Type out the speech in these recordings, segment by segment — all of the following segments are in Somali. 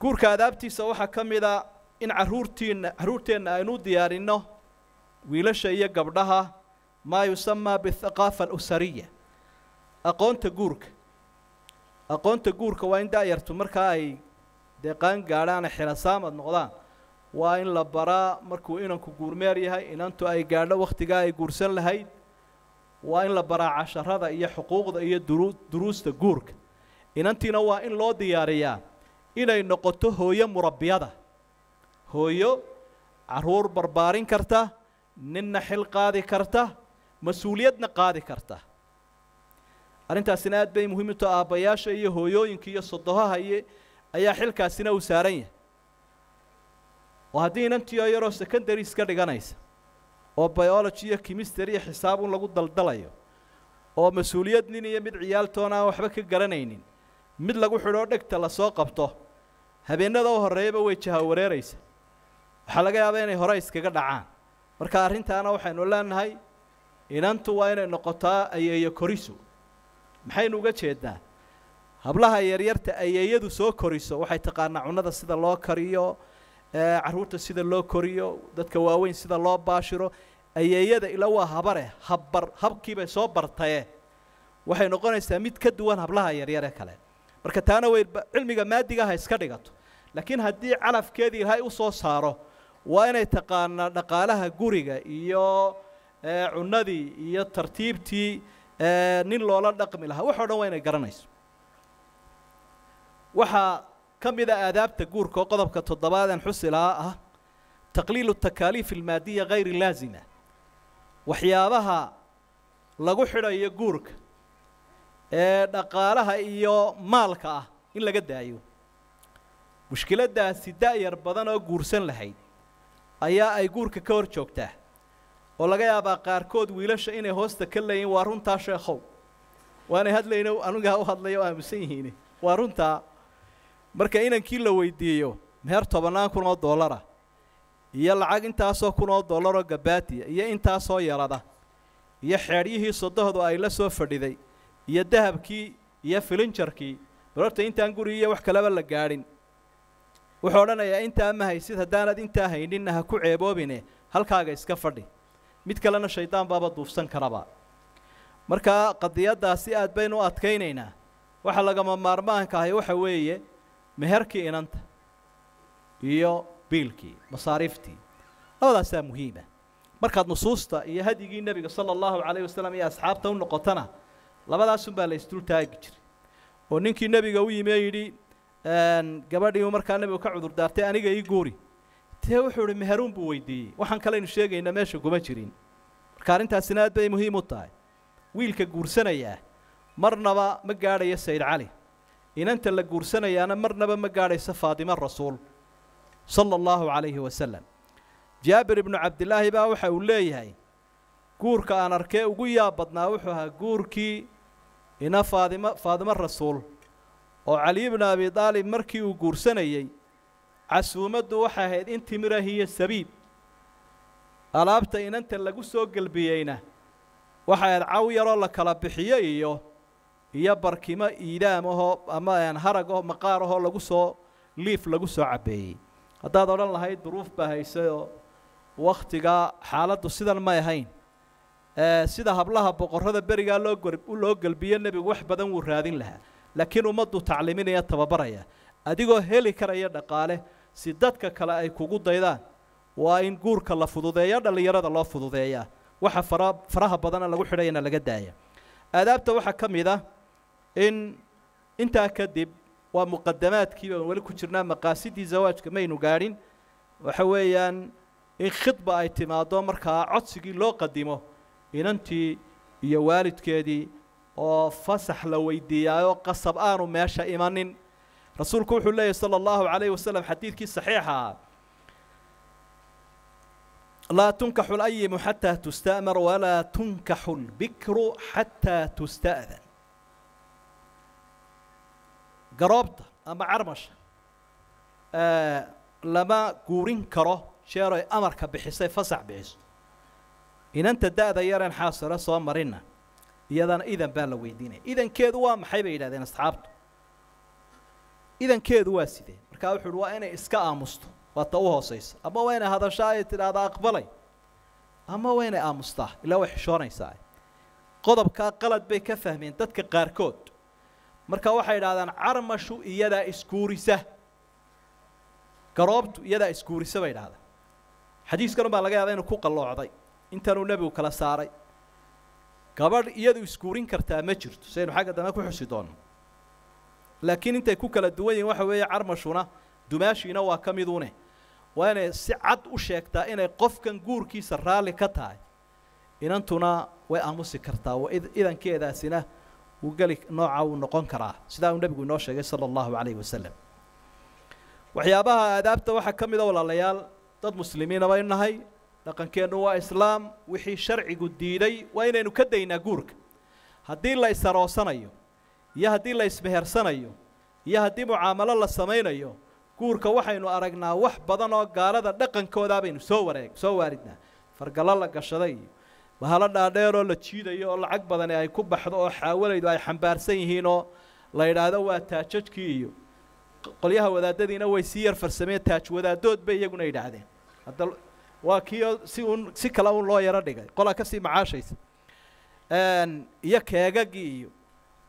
guurka adaabtiisa waxaa ka a in caruurtiinna carruurteenna aynu diyaarinno wiilasha iyo gabdhaha maa yusamaa bithaqaafa alusariya aqoonta guurka aqoonta guurka waa in da-yartu markaa ay dee qaan gaadhaan ay xilasaamad noqdaan waa in la baraa markuu inanku guurmeer yahay inantu ay gaadho wakhtigaa ay guursan lahayd waa in la baraa casharada iyo xuquuqda iyo duru duruusta guurka. Inantiina waa in loo diyaariyaa inay noqoto hooyo murabbiyada. Hooyo carruur barbaarin karta ninna xil qaadi karta mas'uuliyadna qaadi karta. Arrintaasina aad bay muhiim u taha aabbayaasha iyo hooyooyinka iyo sodohaha iyo ayaa xilkaasina uu saaran yahay. Oo haddii inantiio yaroo secondary iska dhiganaysa oo biology iyo chemistry iyo xisaab un lagu daldalayo oo mas'uuliyad nin iyo mid ciyaaltoona aan waxba ka garanaynin mid lagu xidhoo dhegta la soo qabto. Habeenada u horreeyaba way jahawareeraysa waxaa laga yaabaa inay hore iskaga dhacaan. Marka arrintaana waxaynu leenahay inantu waa inay noqotaa ayeeyo koriso. Maxaynu uga jeednaa? Hablaha yaryarta ayeeyadu soo koriso waxay taqaanaa cunnada sida loo kariyo carruurta sida loo koriyo dadka waaweyn sida loo baashiro. Ayeeyada ila waa habare habbar habkiibay soo bartaye. Waxay noqonaysaa mid ka duwan hablaha yaryare kale marka taana way cilmiga maadiga ha iska dhigato. Laakiin haddii calafkeedii ilaahay u saaro waa inay taqaanaa dhaqaalaha guriga iyo cunnadii iyo tartiibtii nin loola dhaqmi lahaa. Wax o dhan waa inay garanayso. Waxaa ka mid a aadaabta guurka oo qodobka toddobaadeen xusi lahaa ah taqliilu takaaliif almaadiya hayri laasima waxyaabaha lagu xidhayo guurka ee dhaqaalaha iyo maalka ah in laga daayo. Mushkiladdaasi da-yar badan oo guursan lahayd ayaa ay guurka ka hor joogtaa oo laga yaabaa qaarkood wiilasha inay hoosta ka leeyihiin waa runtaa sheekhow waanay hadlayno anigaa u hadlayo o aamusan yihiin. Waa runtaa. Marka inankii la weydiiyo meher tobannaan kun oo dollara iyo lacag intaasoo kun oo dollaroo gabaatiya iyo intaasoo yarada iyo xeedhyihii sodohdu ay la soo fadhiday iyo dahabkii iyo filinjarkii. Bal horta intaan guri iyo wax kaleba la gaadhin. Wuxuu odhanayaa intaa ma haysid haddaanad intaa hayninna ha ku ceeboobine halkaaga iska fadhi. Mid kalena shaydaan baaba duufsan karaba. Markaa qadiyaddaasi aad baynu u adkaynaynaa waxa lagama maarmaanka ahay waxa weeye meherkii inanta iyo biilkii masaariiftii. Labadaasaa muhiima. Markaad nusuusta iyo hadyigii nebiga sala allahu calayh wasalam iyo asxaabta u noqotona labadaasunbaa la isdul taagi jiray. Oo ninkii nebiga u yimi yidhi gabadhii markaa nebigu ka cudur daartay aniga ii guuri. Dee wuxuu ihi meheruun buu weydiiyey. Waxaan kalaynu sheegaynaa meesha kuma jirin. Marka arrintaasina aad bay muhiim u tahay. Wiilka guursanayaa marnaba ma gaadhayo sayd cali. Inanta la guursanayaana marnaba ma gaadhayso faadimo rasuul sala allahu calayhi wasalam jaabir ibnu cabdilaahi baa waxa uu leeyahay guurka aan arkee ugu yaab badnaa wuxuu ahaa guurkii ina faadimo faadimo rasuul oo cali ibnu abi aalib markii uu guursanayey casuumaddu waxay ahayd in timira hiyo sabiib. Alaabta inanta lagu soo gelbiyeyna waxay ahayd caw yaroo la kala bixiyo iyo iyo barkimo iidaam ahoo ama harag oo maqaar ahoo lagu soo liif lagu soo cabbeeyey. Haddaad odhan lahayd duruuf baa haysayoo wakhtigaa xaaladdu sidan may ahayn sida hablaha boqorrada berigaa loo gelbiyo nebigu wax badan wuu raadin lahaa. Laakiin ummaddu tacliiminaya tababaraya. Adigoo heli karaya dhaqaale si dadka kale ay kugu daydaan. Waa in guurka la fududeeya dhallinyarada loo fududeeyaa. Waxa fara faraha badana lagu xidhayana laga daaya. Aadaabta waxaa ka mid ah in intaa kadib waa muqadamaadkii weli ku jirnaa maqaasidii zawaajka maynu gaadhin. Waxa weeyaan in khidba ay timaado markaa codsigii loo qadimo inantii iyo waalidkeedii oo fasax la weydiiyaayoo qasab aanu meesha imanin. Rasuulku wuxuu leeyahy sala allahu calayhi wasalam xadiidkii saxiixa ah. Laa tunkaxu layimu xataa tusta'mar walaa tunkaxu lbikru xataa tusta'dan garoobta ama carmasha lama guurin karo jeeroy amarka bixisay fasax bixiso inanta da-da yareen xaasiro soo marina iyadana idan baa la weydiinaya idankeedu waa maxay bay yidhahdeen asxaabtu? Idankeedu waa sidee? Markaa wuxu uhi waa inay iska aamusto waa ta u hoosaysa. Ama waa inay hadashaa ay tidhaahdaa aqbalay ama waa inay aamustaa ilaa way xishoonaysaa. Qodobkaa qalad bay ka fahmeen dadka qaarkood. Marka waxay idhahdaan carmashu iyadaa isguurisa. Garoobtu iyadaa isguurisa bay idhahdaan xadiiskan baa laga yaaba inuu ku qalloocday intanuu nebigu kala saaray. Gabadh iyadu isguurin kartaa ma jirto saynu xagga dambe ku xusi doonno laakiin intay ku kala duwan yihiin waxa weeye carmashuna dumaashiina waa ka midune waa inay si cad u sheegtaa inay qofkan guurkiisa raalli ka tahay. Inantuna way aamusi kartaa idankeedaasina wuu geli nooca uu noqon karaa. Sidaa uu nebigu inoo sheegay sala allahu calayhi wasalam waxyaabaha aadaabta waxaa ka mida walaalayaal dad muslimiina baynu nahay dhaqankeennu waa islaam wixii sharcigu diiday waa inaynu ka daynaa guurka. Haddii la isaroosanayo iyo haddii la ismehersanayo iyo haddii mucaamalo la samaynayo guurka waxaynu aragnaa wax badan oo gaalada dhaqankoodaa baynu soo wareeg soo waaridnaa fargallo la gashaday iyo bahalo dhaadheeroo la jiidayo oo lacag badani ay ku baxdo oo xaawalaydu ay xambaarsan yihiin oo la yidhaahdo waa taajajkii iyo qolyaha wadaadadiina way sii yar farsameen taaj wadaadood bay iyaguna yidhaahdeen waa kiio si un si kale un loo yaro dhigay. Qolaa ka sii macaashaysa. Iyo keegagii iyo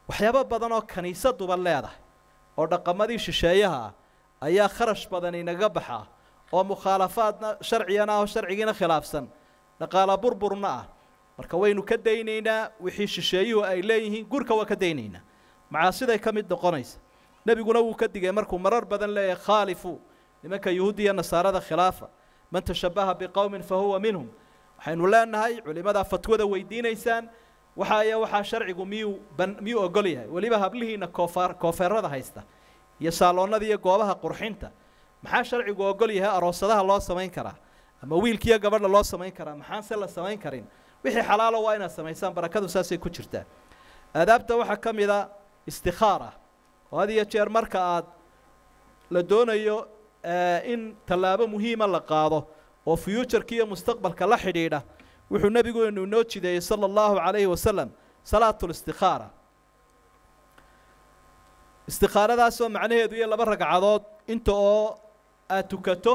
waxyaabo badan oo kaniisaduba leedahay oo dhaqamadii shisheeyaha ah ayaa kharash badan inaga baxaa oo mukhaalafaadna sharcigana ah oo sharcigiina khilaafsan. Dhaqaala burburna ah. Marka waynu ka daynaynaa wixii shisheeyuhu ay leeyihiin gurka waa ka daynaynaa. Macaasiday ka mid noqonaysa. Nebiguna wuu ka digay markuu marar badan leeyahay khaalifu nimanka yuhuudda nasaarada khilaafa man tashabaha biqowmin fa huwa minhum. Waxaynu leenahay culimadaa fatwada weydiinaysaan waxaaya waxaa sharcigu miyuu miyuu ogol yahay weliba hablihiina koofaar koofeerada haysta iyo saaloonnada iyo goobaha qurxinta. Maxaa sharcigu ogol yahay? Aroosadaha loo samayn karaa ama wiilkiiyo gabadha loo samayn karaa? Maxaanse la samayn karin? Wixii xalaalo waa inaad samaysaan barakadu saasay ku jirtaa. Aadaabta waxaa ka mid a istikhaara oo had iyo jeer marka aad la doonayo in tallaabo muhiima la qaado oo fuuturka iyo mustaqbalka la xidhiidha wuxuu nebigeenu inoo jideeyey sala allahu calayhi wasalam salaatulistikhaara istikhaaradaasoo macnaheedu iyo laba ragcadood inta oo aad tukato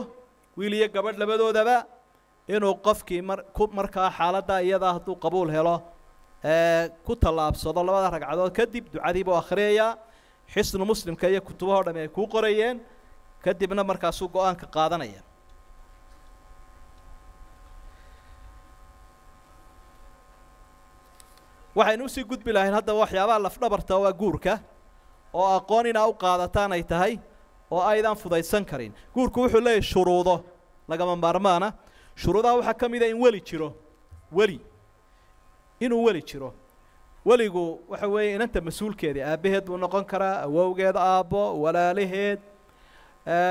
wiil iyo gabadh labadoodaba inuu qofkii mar ku markaa xaaladda iyadaa hadduu qabuul helo ku tallaabsado labada ragcadood. Kadib ducadiibuu akhriyayaa xisnu muslimka iyo kutubahoo dhami ay kuu qorayeen kadibna markaasuu go'aanka qaadanaya. Waxaynu u sii gudbi lahayn haddaba waxyaabaha lafdhabarta waa guurka oo aqoon inaa u qaadataan ay tahay oo aydan fudaysan karin. Guurku wuxuu leeyahy shuruudo lagama maarmaana. Shuruudaha waxaa ka mida in weli jiro weli inuu weli jiro. Weligu waxa weeye inanta mas'uulkeedii aabbaheed buu noqon karaa awowgeed aabbo walaalaheed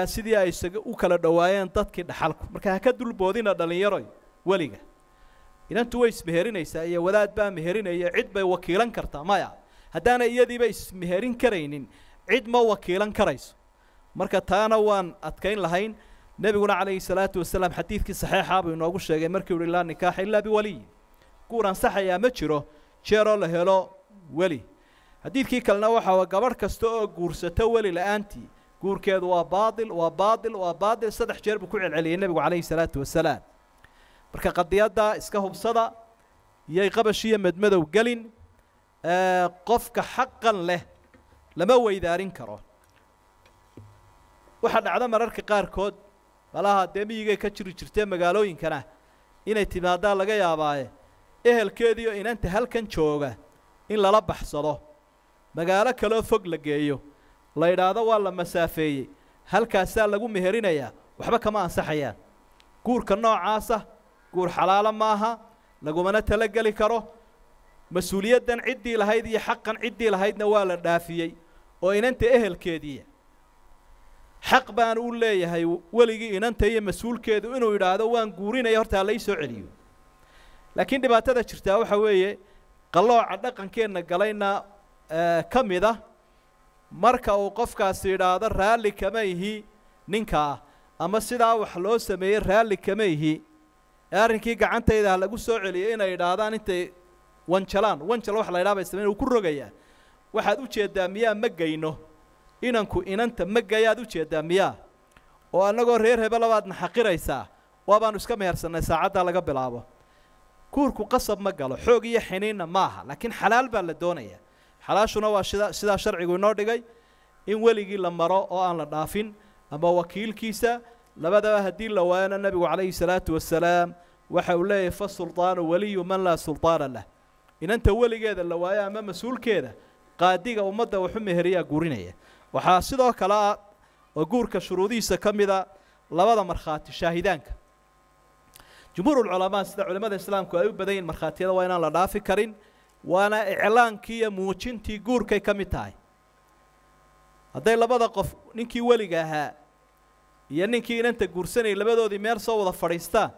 sidii ay isaga u kala dhowaayeen dadkii dhaxalku. Marka ha ka dulboodina dhallinyaroy weliga. Inantu way ismeherinaysaa iyo wadaad baa meherinaya cid bay wakiilan kartaa maya. Haddaanay iyadiiba ismeherin karaynin cid ma wakiilan karayso. Marka taana waan adkayn lahayn nebiguna calayhi salaatu wasalaam xadiidkii saxiixa buu inoogu sheegay markii uhi laa nikaaxa ilaa biwaliy. Guur ansaxayaa ma jiro jeeroo la helo weli. Xadiidkii kalena waxaa gabadh kasta oo guursato weli la'aantii guurkeedu waa baail waa baail waa baail saddex jeer buu ku celceliyey nebigu calayhi salaatu wasalaam marka qadiyadda iska hubsada iyay qabash iyo medmadow gelin qofka xaqan leh lama weydaarin karo. Waxaa dhacda mararka qaarkood malaha dee miyigay ka jiri jirtee magaalooyinkana inay timaadaa laga yaabaaye ehelkeediioo inanta halkan jooga in lala baxsado. Magaalo kaloo fog la geeyo la yidhaahdo waa la masaafeeyey. Halkaasaa lagu meherinayaa waxba kama ansaxayaan guurka noocaasa guur xalaalo maaha lagumana talogeli karo. Mas'uuliyaddan ciddii lahayd iyo xaqan ciddii lahaydna waa la dhaafiyey oo inanta ehelkeediiya xaq baan u leeyahay weligii inanta iyo mas'uulkeedu inuu yidhaahdo waan guurinaya horta hala ii soo celiyo. Laakiin dhibaatada jirtaa waxa weeye qallooca dhaqankeenna galayna ka mid ah marka uu qofkaasi yidhaahdo raalli kama ihi ninkaa ama sidaa wax loo sameeyey raalli kama ihi. Arrinkii gacantayda ha lagu soo celiyay inay idhaahdaan intay wanjalaan. Wanjal wax la ydhaha bay sameyn uu ku rogayaa. Waxaad u jeeddaa miyaa ma geyno inanku inanta magayaad u jeedaa miyaa? Oo annagoo reer hebelabaadna xaqiraysaa waabaanu iska mehersannay saacaddaa laga bilaabo. Guurku qasab ma galo xoog iyo xiniinna maaha laakiin xalaal baa la doonaya xalaashuna waa sida sidaa sharcigu inoo dhigay in weligii la maro oo aan la dhaafin ama wakiilkiisa labadaba haddii la waayona nebigu calayhi salaatu wasalaam waxa uu leeyahay fa sulطaanu waliyu man laa sulطaana lah. Inanta weligeeda la waayo ama mas'uulkeeda qaadiga ummadda waxu meheriyaa guurinaya. Waxaa sidoo kale ah oo guurka shuruudihiisa ka mida labada markhaati shaahidaanka. Jumhuurulculamaa sida culimmada islaamku ay u badan yihiin markhaatiyada waa inaan la dhaafi karin waana iclaankii iyo muujintii guurkay ka mid tahay. Hadday labada qof ninkii weliga ahaa iyo ninkii inanta guursanayay labadoodii meel soo wada fadhiistaan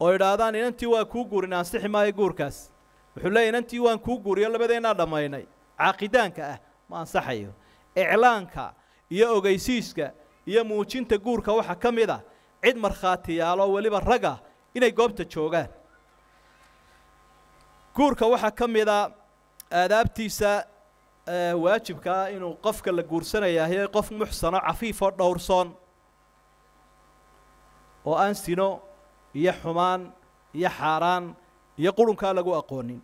oo idhaahdaan inantii waa kuu guurin ansixi maayo guurkaas. Wuxuu leeyay inantii waan kuu guuriyo labadeennaa dhammaynay. Caaqidaanka ah ma ansaxayo. Iclaanka iyo ogeysiiska iyo muujinta guurka waxaa ka mid a cid markhaatiyaaloo weliba raga inay goobta joogaan guurka waxaa ka mid a aadaabtiisa waajibka ah inuu qofka la guursanayaahy qof muxsano cafiifoo dhowrsoon oo aan sino iyo xumaan iyo xaaraan iyo qurunkaa lagu aqoonin.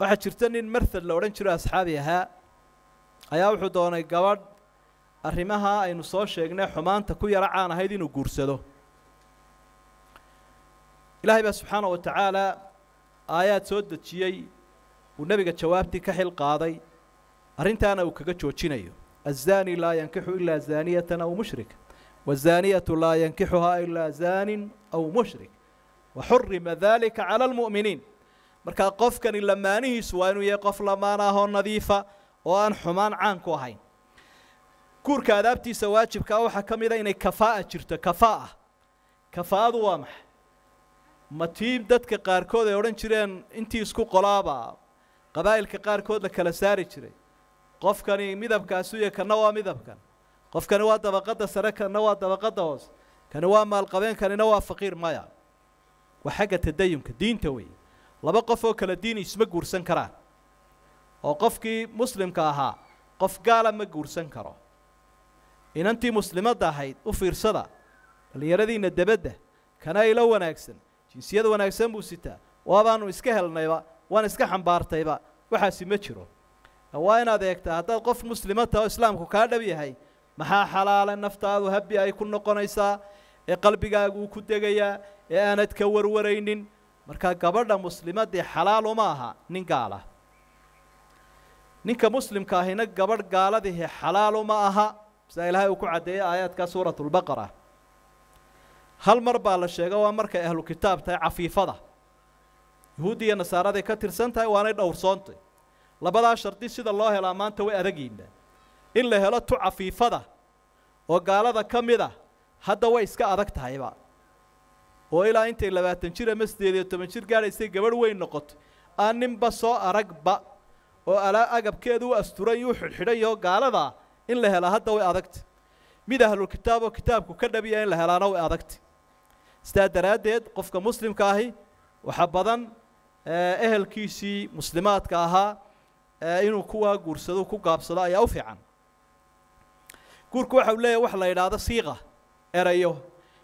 Waxaa jirta nin marthad la odhan jiro asxaabi ahaa ayaa wuxuu doonay gabadh arrimaha aynu soo sheegnay xumaanta ku yaro caan ahayd inuu guursado ilaahay baa subxaana wa tacaalaa aayaad soo dejiyey uu nebiga jawaabtii ka xil qaaday arrintaana uu kaga joojinayo. Azaani laa yankixu ilaa zaaniyatan aw mushrika wazaaniyatu laa yankixuhaa ilaa zaanin aw mushrik waxurima dalika cala almu'miniin. Markaa qofkani lamaanihiisu waa inuu yahay qof lamaan ahoo nadiifa oo aan xumaan caan ku ahayn. Guurka adaabtiisa waajibkaa ah waxaa ka mida ah inay kafaa'a jirto kafaa'a ah. kafaa'adu waa maxay? Ma tii dadka qaarkood ay odhan jireen intii isku qolaaba qabaa'ilka qaarkood la kala saari jiray. Qofkani midabkaasu iyo kanna waa midabkan. Qofkani waa dabaqadda sare kanna waa dabaqadda hoose kani waa maalqabeen kanina waa faqiir maya. Waa xagga tadayunka diinta weeye. Laba qof oo kala diin isma guursan karaan. Oo qofkii muslimka ahaa qof gaala ma guursan karo. Inantii muslimadda ahayd u fiirsada dhallinyaradiinna debadda kana ilo wanaagsan jinsiyad wanaagsan buu sitaa. Waabaanu iska helnayba waan iska xambaartayba. Waxaasi ma jiro. Waa inaad eegtaa haddaad qof muslima taha oo islaamku kaa dhab yahay. Maxaa xalaala naftaadu habbi ay ku noqonaysaa? Ee qalbigaagu ku degayaa ee aanad ka warwaraynin? Markaa gabadha muslimadii xalaal uma aha nin gaala. Ninka muslimka ahina gabadh gaaladihi xalaal uma aha. Sida ilaahay uu ku caddeeyay aayaadka suuratulbaqara hal mar baa la sheega waa markay ahlu kitaab tahay cafiifada. Yahuuddi iyo nasaaraday ka tirsan tahay waanay dhowrsoontay labadaa shardi sida loo helaa maanta way adagiinba in la helo tu cafiifada oo gaalada ka mid a hadda way iska adag tahayba oo ilaa intay labaatan jir ama siddeed iyo toban jir gaadhaysay gabadh weyn noqoto aan ninba soo aragba oo alaa agabkeedu u asturan yuu xidhxidhan yaho gaaladaa in la helaa hadda way adagta mid ahlulkitaab oo kitaabku ka dhabiya in la helaana way adagta sidaa daraaddeed qofka muslimka ahi waxa badan ehelkiisii muslimaadka ahaa inuu kuwaa guursado ku gaabsado ayaa u fiican. Guurku waxa uu leeyahy wax la yidhaahdo siiqa erayo.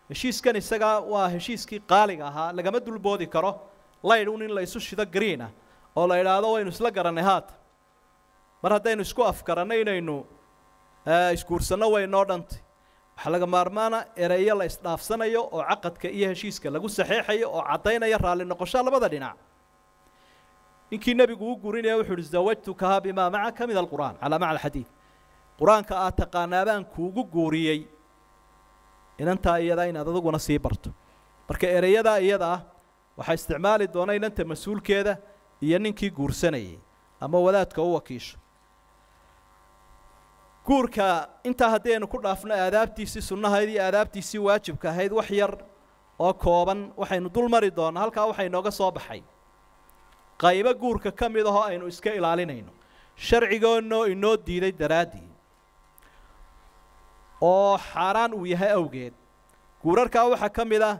Heshiiskan isagaa waa heshiiskii qaaliga ahaa lagama dulboodi karo. Laydhun in la isu shido greenah oo la idhaahdo waynu isla garannay haata mar haddaynu isku afgarannay inaynu isguursanno waynoo dhantay waxaa laga maarmaana ereyo la isdhaafsanayo oo caqadka iyo heshiiska lagu saxeexayo oo caddaynaya raalli noqoshaa labada dhinac. Ninkii nebigu u guurinaya wuxu uhi zawajtukaha bimaa macaka min alqur'aan calaa macna alxadiid. Qur'aanka aad taqaanaabaan kuugu guuriyey inantaa iyadaa inaad adaguna sii barto. Marka ereyadaa iyada ah waxaa isticmaali doona inanta mas'uulkeeda iyo ninkii guursanayay ama wadaadka u wakiisho guurka intaa haddaynu ku dhaafno aadaabtiisii sunnahayd iyo aadaabtiisii waajibka ahayd wax yar oo kooban waxaynu dul mari doonnaa halkaa waxaa inooga soo baxay. Qaybo guurka ka mid ahoo aynu iska ilaalinayno. Sharcigoonnoo inoo diiday daraaddii oo xaaraan uu yahay awgeed. Guurarkaa waxaa ka mid ah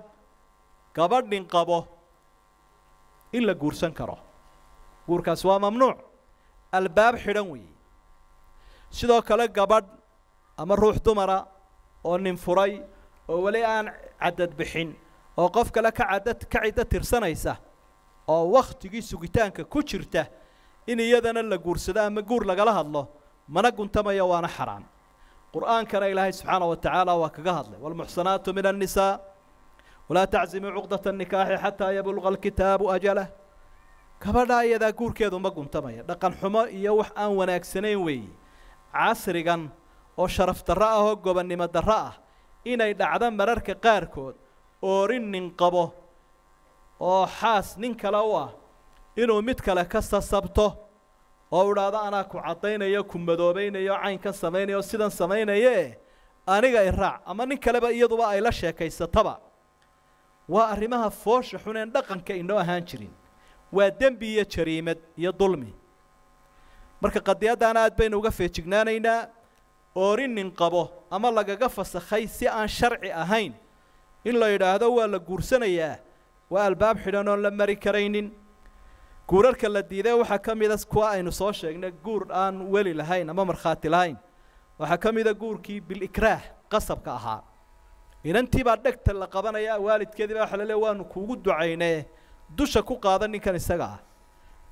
gabadhin qabo in la guursan karo. Guurkaasi waa mamnuuc. Albaab xidhan weeye sidoo kale gabadh ama ruux dumara oo nin furay oo weli aan cadad bixin oo qof kale ka cadad ka ciddo tirsanaysa oo wakhtigii sugitaanka ku jirta in iyadana la guursado ama guur lagala hadlo mana guntamayo waana xaraam qur'aankana ilaahay subxaana wa tacaala waa kaga hadlay waalmuxsanaatu min annisaa walaa taczimuu cuqdata annikaaxi xataa yabluqa alkitaabu ajalah gabadhaa iyadaa guurkeedu ma guntamaya dhaqan xumo iyo wax aan wanaagsanayn weeye casrigan oo sharaf darro ah oo gobonnimo darro ah inay dhacdo mararka qaarkood oorin nin qabo oo xaas nin kale u ah inuu mid kale ka sasabto oo idhaahdo anaa ku caddaynayo ku madoobaynayo caynkan samaynayo sidan samaynaye aniga i raac ama nin kaleba iyaduba ay la sheekaysataba. Waa arrimaha foosha xuneen dhaqanka inoo ahaan jirin. Waa dembi iyo jariimad iyo dulmi marka qadiyaddaana aad baynu uga feejignaanaynaa oorin nin qabo ama lagaga fasakhay si aan sharci ahayn. In la yidhaahdo waa la guursanayaa waa albaab xidhan oon la mari karaynin. Guurarka la diiday waxaa ka mida kuwa aynu soo sheegnay guur aan weli lahayn ama markhaati lahayn. Waxaa ka mida guurkii bilikraah qasabka ahaa. Inantii baa dhegta la qabanaya waalidkeedii baa waxa la leey waanu kuugu ducaynee dusha ku qaada ninkan isaga ah.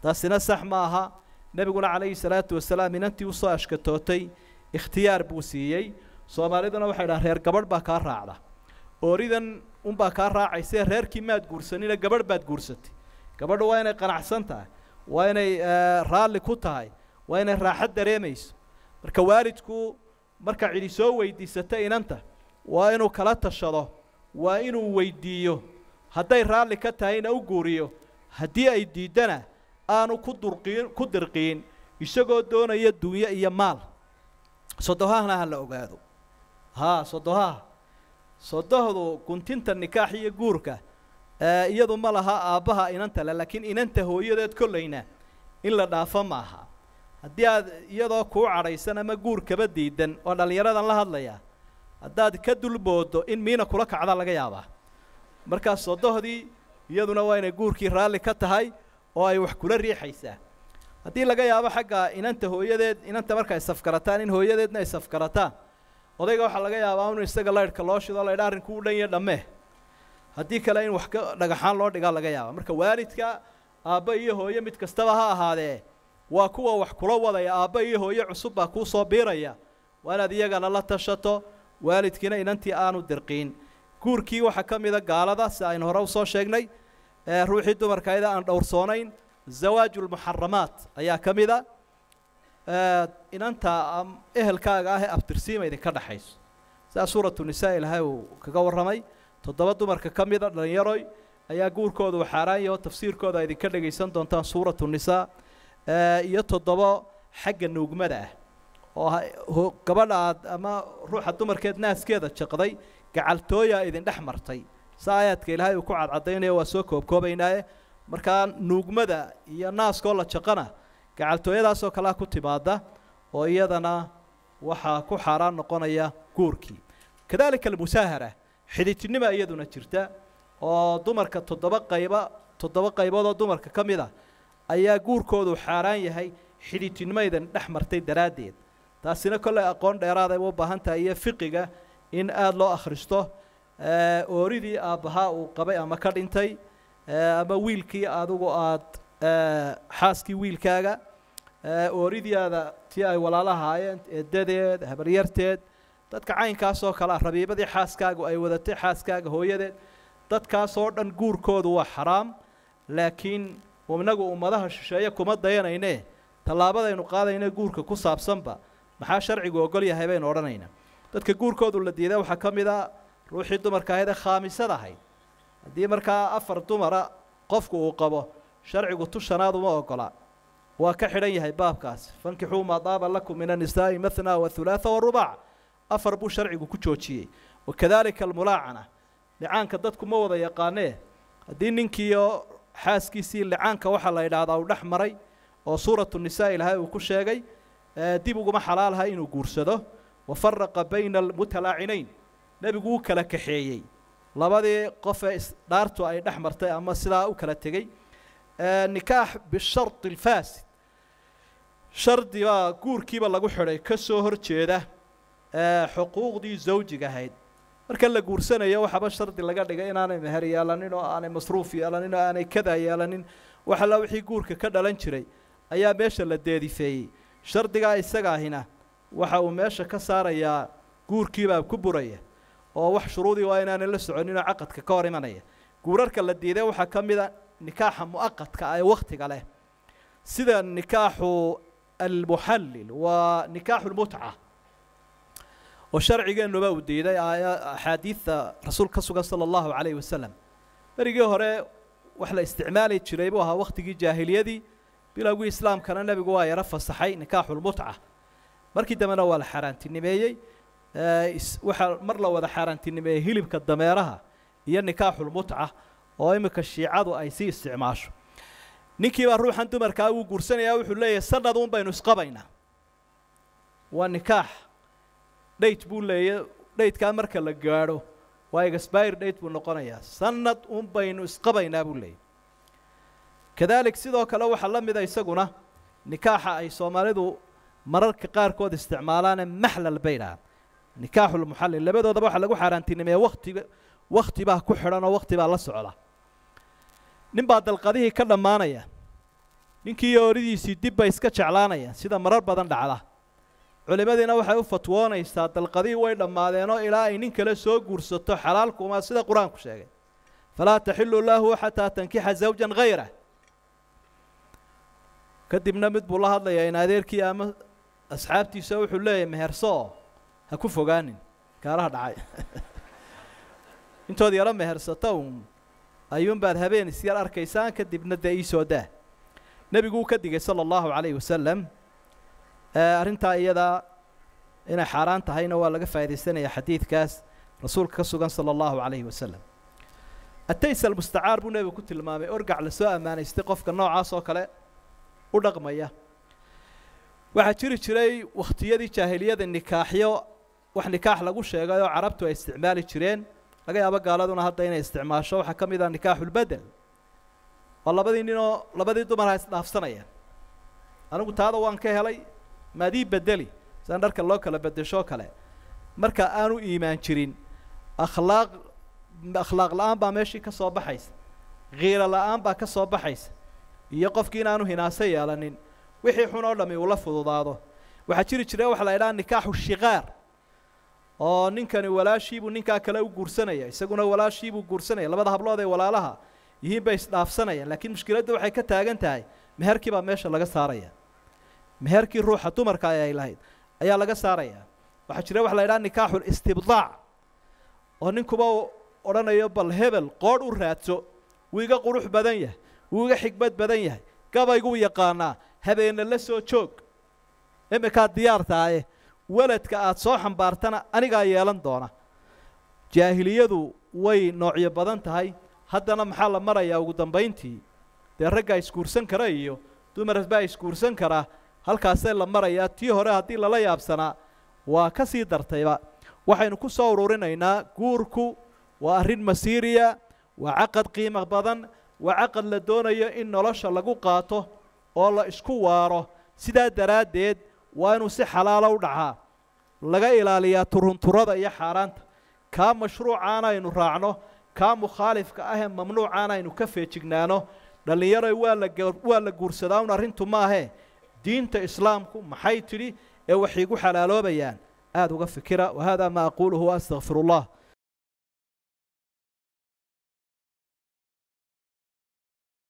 Taasina sax ma aha nebiguna calayhi salaatu wasalaam inantii u soo ashkatootay ikhtiyaar buu siiyey. Soomaaliduna waxay dhaha reer gabadh baa kaa raacda. Ooridan unbaa kaa raacayse reerkii maad guursanina gabadh baad guursatay. Gabadhu waa inay qanacsan tahay waa inay raalli ku tahay waa inay raaxad dareemayso. Marka waalidku marka cidi soo weydiisata inanta waa inuu kala tashado waa inuu weydiiyo. Hadday raalli ka tahayna u guuriyo haddii ay diiddana aanu ku durqiin ku dirqiin isagoo doonaya dunyo iyo maal. Sodohahna ha la ogaado. Haa sodohaha sodohdu guntinta nikaax iyo guurka iyadu ma laha aabbaha inanta le laakiin inanta hooyadeed kollayna in la dhaafo maaha. Haddii aad iyadoo kuu cadhaysan ama guurkaba diidan oo dhallinyaradan la hadlaya haddaad ka dulboodo in miina kula kacda laga yaabaa. Markaas sodohdii iyaduna waa inay guurkii raalli ka tahay oo ay wax kula riixaysaa. Haddii laga yaabo xagga inanta hooyadeed inanta marka ay safkarataan in hooyadeedna ay safkarataan. Odayga waxaa laga yaabaa inu isaga laydhka loo shido laydha arrinku u dhan iyo dhammee. Haddii kale in wax ka dhagaxaan loo dhigaa laga yaaba marka waalidka aabba iyo hooye mid kastaba ha ahaadee waa kuwa wax kula wadaya aabba iyo hooye cusub baa kuu soo biiraya. Waa inaad iyagana la tashato waalidkiina inantii aanu dirqiin. Guurkii waxaa ka mida gaalada si aynu hore u soo sheegnay ruuxii dumarkayda aan dhowrsoonayn zawaajulmuxaramaat ayaa ka mida inanta ehelkaaga ah ee abtirsiima idinka dhexayso sidaa suuratu nisaa ilaahay uu kaga warramay toddoba dumarka ka mida dhallinyaroy ayaa guurkooda uu xaaraan yaho tafsiirkooda idinka dhegaysan doontaan suuratu nisaa iyo toddobo xagga nuugmada ah oo gabadha aad ama ruuxa dumarkeed naaskeeda jaqday gacaltooyaa idin dhex martay sa aayaadka ilaahay uu ku cadcadaynayo waa soo koobkoobaynaaye markaa nuugmada iyo naaskoo la jaqana gacaltooyadaasoo kalea ku timaada oo iyadana waxaa ku xaaraan noqonaya guurkii. Kadalika almusaahara xidhiidnima iyaduna jirta oo dumarka toddoba qayba toddoba qaybood oo dumarka ka mid a ayaa guurkoodu xaaraan yahay xidhiidnimaydan dhex martay daraaddeed. Taasina kolley aqoon dheeraaday u baahan tahay iyo fiqiga in aada loo akhristo ooridii aabbahaa uu qabay ama ka dhintay ama wiilkii adigu aad xaaskii wiilkaaga ooridiaada tii ay walaalahaayeen eedadeed habaryarteed dadka caynkaasoo kale ah rabiibadii xaaskaagu ay wadatay xaaskaaga hooyadeed dadkaasoo dhan guurkoodu waa xaraam laakiin inagu ummadaha shisheeye kuma dayanayne tallaabadaynu qaadayna guurka ku saabsanba maxaa sharcigu ogol yahay baynu odhanaynaa. Dadka guurkoodu la diiday waxaa ka mid a ruuxii dumarka ahayd ee khaamisad ahayd. Haddii markaa afar dumara qofku uu qabo sharcigu tushanaad uma ogola. Waa ka xidhan yahay baabkaas. Fankixuu maa daaba lakum min annisaa'i mathna wathulaatha warubac afar buu sharcigu ku joojiyey. Wakadalika almulaacana. Licaanka dadku ma wada yaqaanee. Haddii ninkiioo xaaskiisii licaanka waxaa la yidhaahdaa uu dhex maray oo suuratu nisaa ilaahay uu ku sheegay dib uguma xalaalaha inuu guursado. Wafaraqa bayna almutalaacinayn nebigu u kala kaxeeyey. Labadii qofee dhaartu ay dhex martay ama sidaa u kala tegey nikaax bishardi alfaasid. Shardi baa guurkiiba lagu xidhay ka soo hor xuquuqdii zawjiga ahayd. Marka la guursanayo waxaaba shardi laga dhigay inaanay meher yeelanin oo aanay masruuf yeelanin oo aanay kada yeelanin wax alla wixii guurka ka dhalan jiray ayaa meesha la deedifeeyey shardigaa isaga ahina waxa uu meesha ka saarayaa guurkiibaa ku buraya oo wax shuruudii waa inaanay la soconin oo caqadka ka hor imanaya. Guurarka la diiday waxaa ka mid a nikaaxa mu'aqadka ah ee wakhtiga leh. Sida nikaaxu almuxallil waa nikaaxu lmutca oo sharcigeennuba uu diiday axaadiidta rasuul ka sugan sala allahu calayhi wasalam berigii hore wax la isticmaali jiray buu ahaa wakhtigii jaahiliyadii. Bilowgii islaamkana nebigu waa yaro fasaxay nikaaxulmutca markii dambena waa la xaaraantinimeeyey waxaa mar la wada xaaraantinimeeyey hilibka dameeraha iyo nikaaxulmutca oo iminka shiicadu ay sii isticmaasho. Ninkiibaa ruuxan dumarkaa wuu guursanayaa wuxuu leeyahay sanad un baynu isqabaynaa waa nikaax. Dhayt buu leeya dhaytkaa marka la gaadho waa exbire dhayt buu noqonayaa. Sanad un baynu isqabaynaa buu leeyahy kadalik sidoo kale waxaa la mida isaguna nikaaxa ay soomaalidu mararka qaarkood isticmaalaane maxlal bay نكاح المحلل. اللي بدأ ضبوح على جوحة رانتين ما وقت وقت بقى كحر أنا وقت بقى لسه على نم بعد القضية كذا ما نيا نك يوريد يسيد بقى يسكت على نيا سيد مرر بدن على علماء دينا وحي فتوانا يستعد القضية وين لما دينا إلى إن نك لسه قرصة حلالك وما سيد القرآن كشاك فلا تحل الله حتى تنكح زوجا غيره. كذب نمد بالله الله يا نادر كي أما أصحابتي سوحوا لي مهرسوا ha ku fogaanin. Gaaraha dhacay. Intood yaro mehersata uun. Ayuunbaad habeen isyar arkaysaan kadibna dee iisoo daa. Nebigu uu ka digay sala allahu calayhi wasalam arrintaa iyadaa inay xaaraan tahayna waa laga faa'iidaysanaya xadiidkaas rasuulka ka sugan sala allahu calayhi wasalam atays almustacaar buu nebigu ku tilmaamay orgac la soo ammaanaystay qofka noocaas oo kale u dhaqmaya. Waxaa jiri jiray wakhtiyadii jaahiliyada nikaaxyo wax nikaax lagu sheegay oo carabtu ay isticmaali jireen. Laga yaabo gaaladuna hadda inay isticmaasho waxaa ka mid ah nikaaxulbedel waa labadii ninoo labadii dumarha isdhaafsanayaan. Anigu taada waan ka helay maadii bedeli sidan dharka loo kala bedeshoo kale. Marka aanu iimaan jirin akhlaaq akhlaaq la'aan baa meeshii ka soo baxaysa. Kiiro la'aan baa ka soo baxaysa. Iyo qofkii inaanu hinaaso yeelanin wixii xun oo dhami uula fududaado. Waxaa jiri jira waxa la idhaha nikaaxu shikaar oo ninkani walaashiibuu ninkaa kale u guursanaya isaguna walaashiibuu guursanaya labada hablood ee walaalaha yihiin bay isdhaafsanayaan laakiin mushkiladda waxay ka taagan tahay meherkii baa meesha laga saaraya meherkii ruuxa dumarka ay lahayd ayaa laga saaraya waxaa jira waxa la idhaha nikaaxu istibdaac oo ninkuba odhanayo bal hebel qoodh u raadso wuu iga qurux badan yahay wuu iga xigmad badan yahay gabayguu yaqaanaa habeenna la soo joog iminkaad diyaar tahaye weladka aada soo xambaartana anigaa yeelan doona. Jaahiliyadu way noocyo badan tahay. Haddana maxaa la marayaa ugu dambayntii? Dee raggaa isguursan kara iyo dumar baa isguursan karaa halkaasee la marayaa tii hore haddii lala yaabsanaa waa ka sii dartayba. Waxaynu ku soo ururinaynaa guurku waa arrin masiiriya waa caqad qiimo badan waa caqad la doonayo in nolosha lagu qaato oo la isku waaro. Sidaa daraaddeed waa inuu si xalaalo u dhacaa. Laga ilaaliyaa turunturada iyo xaaraanta. Kaa mashruucaana aynu raacno kaa mukhaalifka ahee mamnuucaana aynu ka feejignaano. Dhallinyaroy waa la guursadaa un arrintu maahee diinta islaamku maxay tidhi ee waxay igu xalaaloobayaan? Aada uga fikira wahada ma aquuluhu waastaqfiru allah